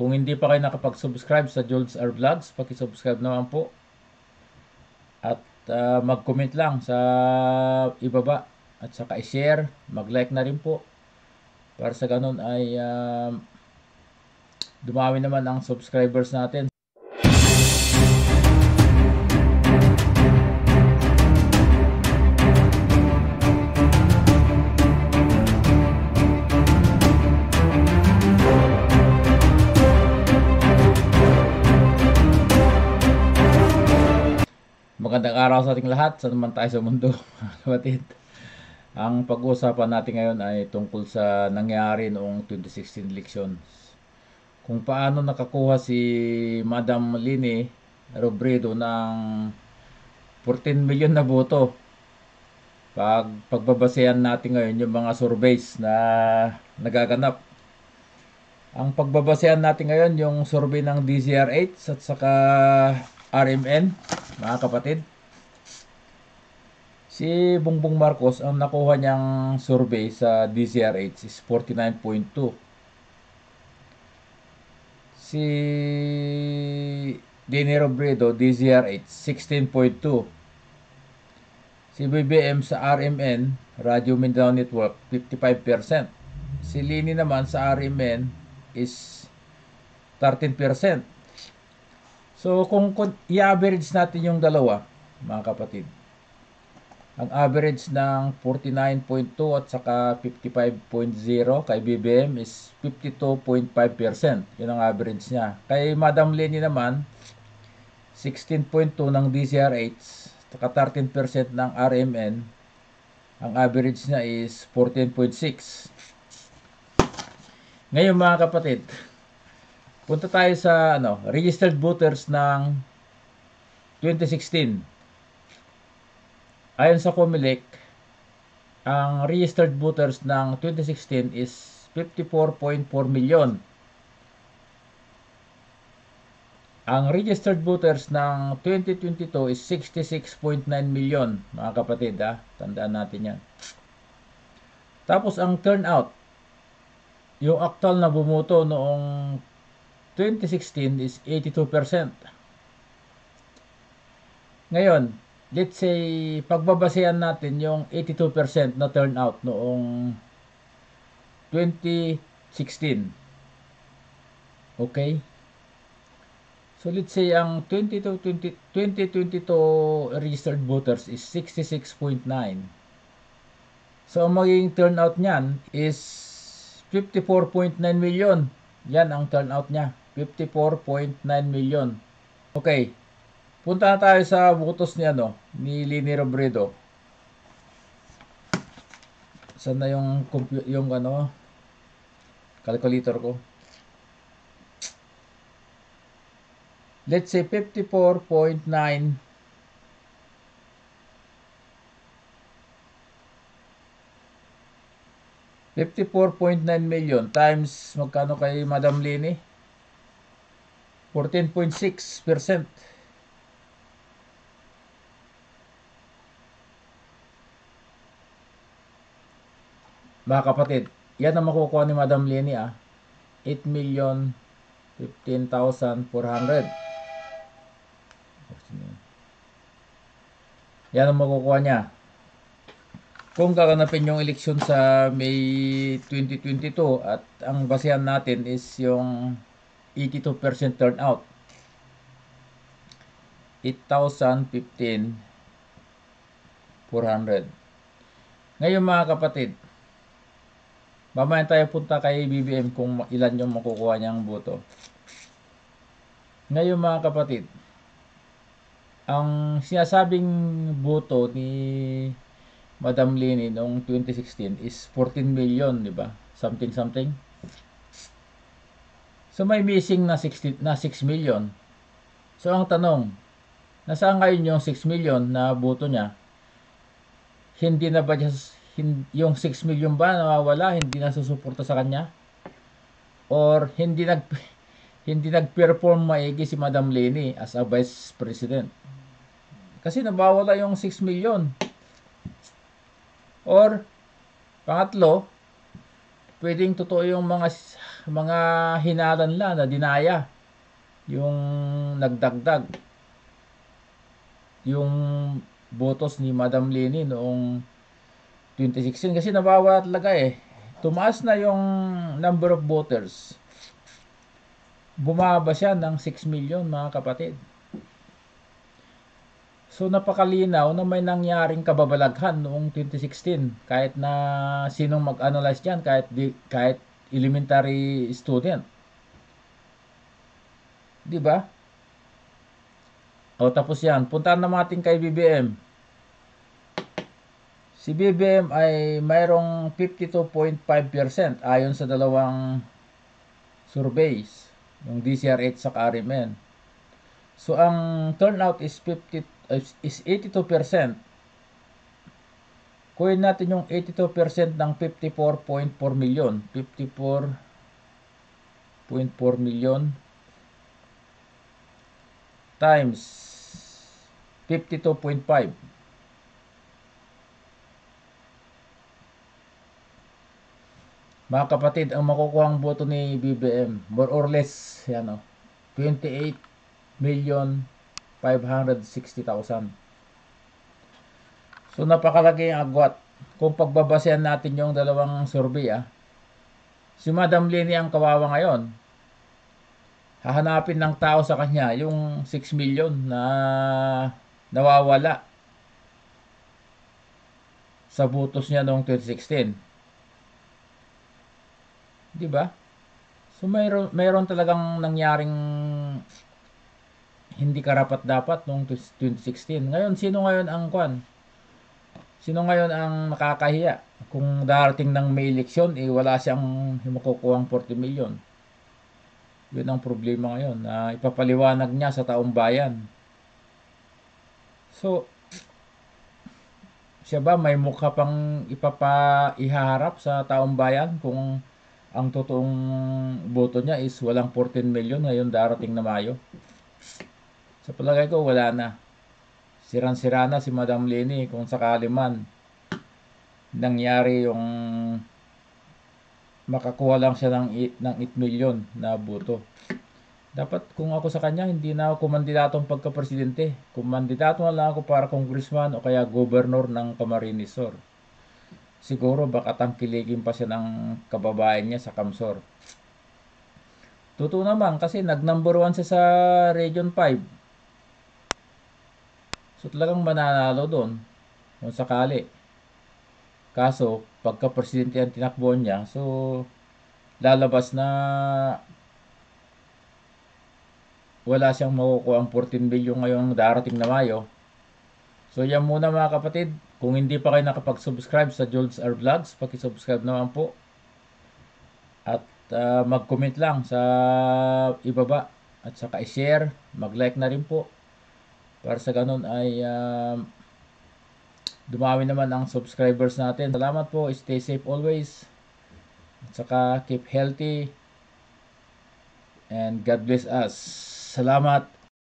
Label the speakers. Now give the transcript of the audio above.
Speaker 1: kung hindi pa kayo nakapag-subscribe sa Jules R. Vlogs, paki-subscribe naman po. At ah, mag-comment lang sa ibaba at saka i-share, mag-like na rin po. Para sa ganun ay ah, dumami naman ang subscribers natin. Magandang araw sa ating lahat, saan naman tayo sa mundo, kapatid. Ang pag-uusapan natin ngayon ay tungkol sa nangyari noong 2016 elections. Kung paano nakakuha si Madam Lini Robredo ng 14 million na boto. Pag pagbabasehan natin ngayon yung mga surveys na nagaganap. Ang pagbabasehan natin ngayon yung survey ng DZRH at saka RMN, mga kapatid. Si Bongbong Marcos, ang nakuha niyang survey sa DZRH is 49.2. Si Deni Robredo, DZRH, 16.2. Si BBM sa RMN, Radio Mindanao Network, 55%. Si Lini naman sa RMN is 13%. So, kung, i-average natin yung dalawa, mga kapatid, ang average ng 49.2 at saka 55.0 kay BBM is 52.5%. Yun ang average niya. Kay Madam Lenny naman, 16.2 ng DCRH, saka 13% ng RMN. Ang average niya is 14.6. Ngayon mga kapatid, Punta tayo sa ano, registered voters ng 2016. Ayon sa Comelec, ang registered voters ng 2016 is 54.4 million. Ang registered voters ng 2022 is 66.9 million, mga kapatid, ha? Tandaan natin yan. Tapos ang turnout, yung actual na bumoto noong 2016 is 82%. Ngayon, let's say, pagbabasehan natin yung 82% na turnout noong 2016. Okay? So, let's say, ang 2022, 2022 registered voters is 66.9. So, ang magiging turnout niyan is 54.9 million. Yan ang turnout niya. 54.9 million. Okay. Punta na tayo sa butos ni ano, ni Lini Robredo. Saan na yung yung ano calculator ko? Let's say 54.9 54.9 million times magkano kay Madam Lini? 14.6%. Mga kapatid, yan ang makukuha ni Madam Leni ah. 8 million 15,400. Yan ang makukuha niya. Kung gaganapin yung eleksyon sa May 2022 at ang basehan natin is yung 82% turnout. 8,015 400. Ngayon mga kapatid, mamaya tayo punta kay BBM kung ilan yung makukuha niyang boto. Ngayon mga kapatid, ang sinasabing boto ni Madam Lini noong 2016 is 14 million, di ba? Something something. So may missing na 60 na 6 million. So ang tanong, nasaan ngayon yung 6 million na boto niya? Hindi na ba just, yung 6 million ba nawawala, hindi na susuporta sa kanya? Or hindi nag hindi nag-perform maigi si Madam Leni as a vice president? Kasi nabawala yung 6 million. Or pangatlo, pwedeng totoo yung mga mga hinalan la na dinaya yung nagdagdag yung botos ni Madam Leni noong 2016 kasi nabawa talaga eh. Tumaas na yung number of voters. Bumaba siya ng 6 million mga kapatid. So napakalinaw na may nangyaring kababalaghan noong 2016 kahit na sinong mag-analyze diyan kahit di, kahit elementary student. 'Di ba? O tapos yan, puntahan na natin kay BBM. Si BBM ay mayroong 52.5% ayon sa dalawang surveys, yung DCR8 sa RMN. So ang turnout is 50 is 82%. Kunin natin yung 82% ng 54.4 million. 54.4 million times 52.5. Mga kapatid, ang makukuhang boto ni BBM, more or less, yan o, 28 million 560,000. So napakalaki ang agwat. Kung pagbabasehan natin yung dalawang survey ah, si Madam Leni ang kawawa ngayon. Hahanapin ng tao sa kanya yung 6 million na nawawala sa butos niya noong 2016. 'Di ba? So mayroon mayroon talagang nangyaring hindi karapat dapat noong 2016. Ngayon sino ngayon ang kwan? Sino ngayon ang nakakahiya? Kung darating ng may eleksyon, eh wala siyang makukuha 40 million. Yun ang problema ngayon na ipapaliwanag niya sa taong bayan. So, siya ba may mukha pang ipapaiharap sa taong bayan kung ang totoong boto niya is walang 14 million ngayon darating na Mayo? Sa palagay ko, wala na. Siran-sira na si Madam Leni kung sakali man nangyari yung makakuha lang siya ng, ng 8 million na boto. Dapat kung ako sa kanya, hindi na ako kumandidatong pagka-presidente. Kumandidato na lang ako para congressman o kaya governor ng Camarines Sur. Siguro baka tangkiligin pa siya ng kababayan niya sa Kamsor. Totoo naman kasi nag number 1 siya sa Region 5 So talagang mananalo doon kung sakali. Kaso, pagka presidente ang tinakbo niya, so lalabas na wala siyang makukuha ang 14 billion ngayong darating na Mayo. So yan muna mga kapatid. Kung hindi pa kayo nakapag-subscribe sa Jules R. Vlogs, paki-subscribe naman po. At uh, mag-comment lang sa ibaba. At saka i-share, mag-like na rin po para sa ganun ay uh, dumami naman ang subscribers natin. Salamat po. Stay safe always. At saka keep healthy. And God bless us. Salamat.